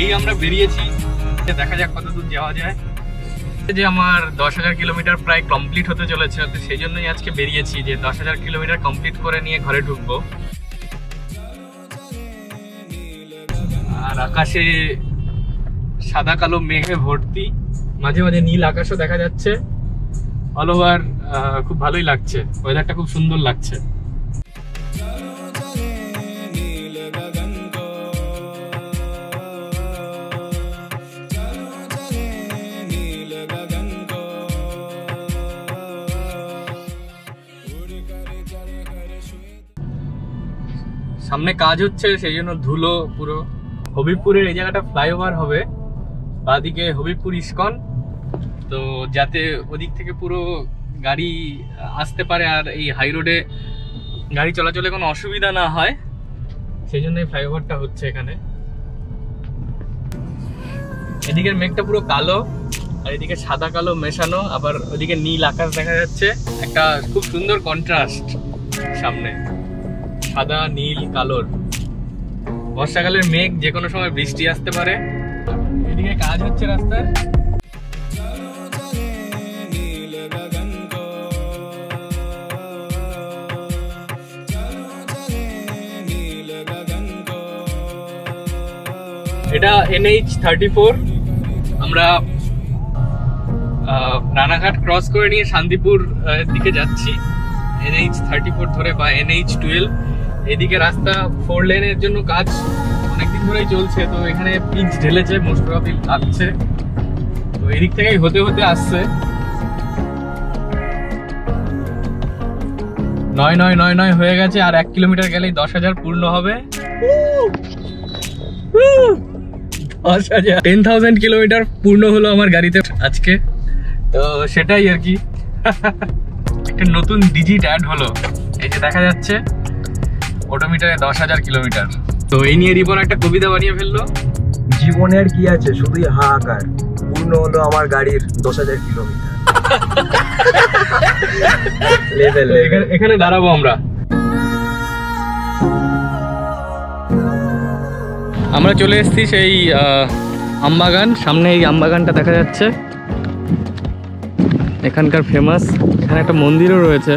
এই আমরা বেরিয়েছি দেখা যাক কত দূর যাওয়া যায়। যে আমার দশ হাজার কিলোমিটার প্রায় কমপ্লিট হতে চলেছে, তো সেই জন্যই আজকে বেরিয়েছি যে দশ হাজার কিলোমিটার কমপ্লিট করে নিয়ে ঘরে ঢুকবো। আর আকাশে সাদা কালো মেঘে ভর্তি, মাঝে মাঝে নীল আকাশও দেখা যাচ্ছে। অল খুব ভালোই লাগছে ওয়েদারটা খুব সুন্দর লাগছে। সামনে কাজ হচ্ছে, সেই জন্য ধুলো পুরো। হবিবপুরের এই জায়গাটা ফ্লাইওভার হবে, বাদিকে হবিবপুর ইস্কন। তো যাতে ওদিক থেকে পুরো গাড়ি আসতে পারে আর এই হাই রোডে গাড়ি চলাচলে কোনো অসুবিধা না হয়, সেই জন্য এই ফ্লাইওভারটা হচ্ছে এখানে। এদিকের মেঘটা পুরো কালো, আর এদিকে সাদা কালো মেশানো, আবার ওদিকে নীল আকাশ দেখা যাচ্ছে। একটা খুব সুন্দর কন্ট্রাস্ট সামনে। সাদা, নীল, কালোর। বর্ষাকালের মেঘ যে কোনো সময় বৃষ্টি আসতে পারে। এদিকে কাজ হচ্ছে রাস্তার। এটা এনএইচ থার্টি ফোর আমরা রানাঘাট ক্রস করে নিয়ে শান্তিপুর দিকে যাচ্ছি। এনএইচ থার্টি ফোর ধরে বা এনএইচ টুয়েলভ এদিকে রাস্তা ফোর লেনের জন্য কাজ অনেকদিন ধরেই চলছে, তো এখানে পিচ ঢেলেছে মোস্ট প্রবাবলি লাগছে। তো এদিক থেকেই হতে হতে আসছে। নয় নয় নয় নয় হয়ে গেছে, আর এক কিলোমিটার গেলেই দশ হাজার পূর্ণ হবে। দশ হাজার। টেন থাউজেন্ড কিলোমিটার পূর্ণ হলো আমার গাড়িতে আজকে। তো সেটাই আর কি। একটা নতুন ডিজিট অ্যাড হলো। এই যে দেখা যাচ্ছে। ওডোমিটারে দশ হাজার কিলোমিটার। তো এই নিয়ে রিপন একটা কবিতা বানিয়ে ফেলল। জীবনের কি আছে? শুধুই হাহাকার। পূর্ণ হলো আমার গাড়ির দশ হাজার কিলোমিটার। এখানে এখানে দাঁড়াবো আমরা। আমরা চলে এসেছি সেই আমবাগান। সামনে এই আমবাগানটা দেখা যাচ্ছে। এখানকার ফেমাস এখানে একটা মন্দিরও রয়েছে।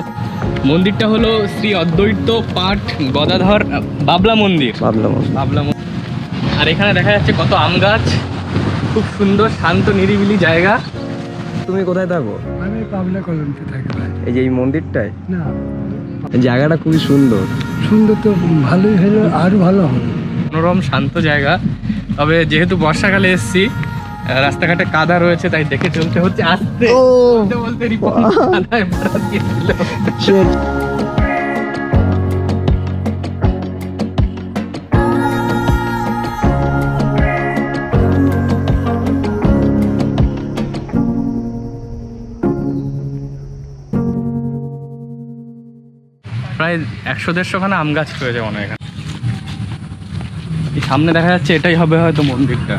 মন্দিরটা হলো শ্রী অদ্বৈত পাঠ গদাধর বাবলা মন্দির। বাবলা মন্দির। আর এখানে দেখা যাচ্ছে কত আম গাছ। খুব সুন্দর শান্ত নিরিবিলি জায়গা। তুমি কোথায় থাকো? আমি পাবলা কলোনিতে থাকি এই যে এই মন্দিরটায়? না। এই জায়গাটা খুবই সুন্দর। সুন্দর তো ভালোই হলো আরও ভালো হবে। মনোরম শান্ত জায়গা। তবে যেহেতু বর্ষাকালে এসেছি রাস্তাঘাটে কাদা রয়েছে তাই দেখে চলতে হচ্ছে। আস্তে বলতে বলতে রিপন কাদায় মারা দিয়ে প্রায় একশো দেড়শো খানা আম গাছ রয়েছে মনে হয় এখানে। সামনে দেখা যাচ্ছে এটাই হবে হয়তো মন্দিরটা।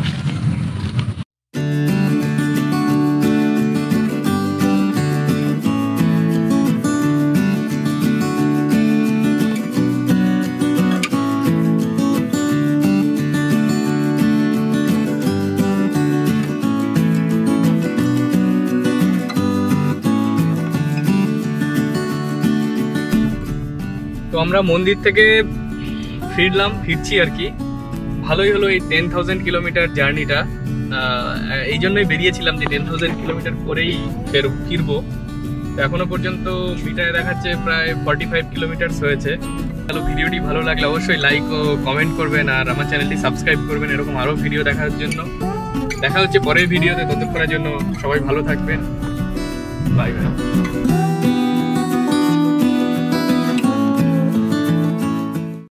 তো আমরা মন্দির থেকে ফিরলাম, ফিরছি আর কি। ভালোই হলো এই টেন থাউজেন্ড কিলোমিটার জার্নিটা এই জন্যই বেরিয়েছিলাম যে টেন থাউজেন্ড কিলোমিটার করেই ফের ফিরবো। এখনও পর্যন্ত মিটারে দেখাচ্ছে প্রায় ফর্টি ফাইভ কিলোমিটার্স হয়েছে। তাহলে ভিডিওটি ভালো লাগলে অবশ্যই লাইক ও কমেন্ট করবেন আর আমার চ্যানেলটি সাবস্ক্রাইব করবেন, এরকম আরও ভিডিও দেখার জন্য। দেখা হচ্ছে পরের ভিডিওতে ততক্ষণের জন্য সবাই ভালো থাকবেন। Bye bye